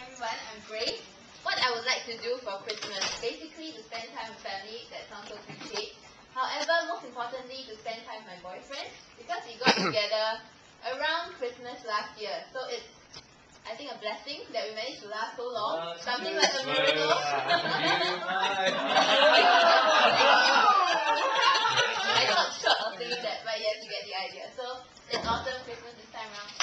everyone, I'm Grace. What I would like to do for Christmas, basically to spend time with family, that sounds so cliche. However, most importantly, to spend time with my boyfriend, because we got together around Christmas last year. So it's, I think, a blessing that we managed to last so long. Something like a miracle. I got short of saying that, but yes, you get the idea. So it's awesome Christmas this time around.